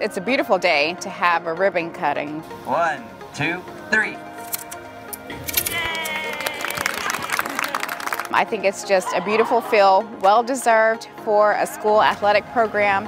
it's a beautiful day to have a ribbon cutting. One, two, three. I think it's just a beautiful feel, well deserved for a school athletic program.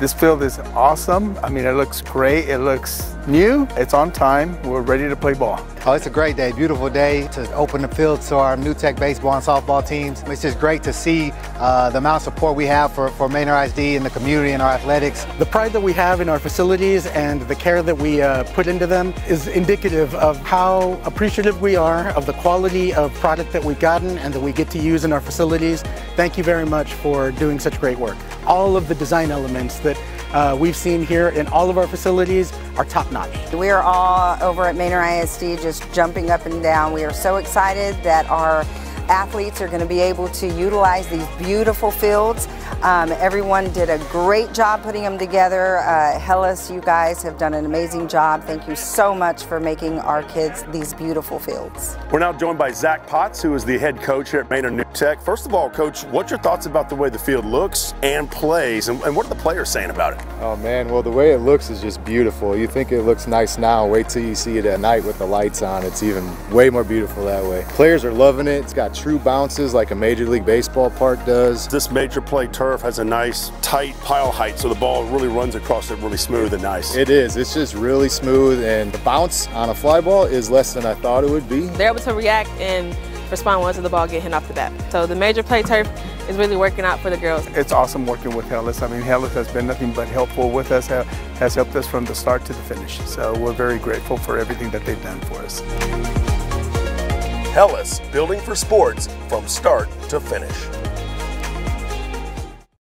This field is awesome. I mean, it looks great. It looks new. It's on time. We're ready to play ball. Oh, it's a great day, beautiful day to open the field to our New Tech baseball and softball teams. It's just great to see uh, the amount of support we have for, for Manor ISD and the community and our athletics. The pride that we have in our facilities and the care that we uh, put into them is indicative of how appreciative we are of the quality of product that we've gotten and that we get to use in our facilities. Thank you very much for doing such great work. All of the design elements that uh, we've seen here in all of our facilities are top notch. We are all over at Manor ISD just jumping up and down. We are so excited that our athletes are going to be able to utilize these beautiful fields. Um, everyone did a great job putting them together. Uh, Hellas, you guys have done an amazing job. Thank you so much for making our kids these beautiful fields. We're now joined by Zach Potts, who is the head coach here at new tech. First of all, Coach, what's your thoughts about the way the field looks and plays, and, and what are the players saying about it? Oh man, well the way it looks is just beautiful. You think it looks nice now, wait till you see it at night with the lights on. It's even way more beautiful that way. Players are loving it. It's got true bounces like a Major League Baseball park does. This major play turf has a nice tight pile height so the ball really runs across it really smooth and nice. It is. It's just really smooth and the bounce on a fly ball is less than I thought it would be. They're able to react and respond once the ball get hit off the bat. So the major play turf is really working out for the girls. It's awesome working with Hellas. I mean, Hellas has been nothing but helpful with us, has helped us from the start to the finish. So we're very grateful for everything that they've done for us. Hellas, building for sports from start to finish.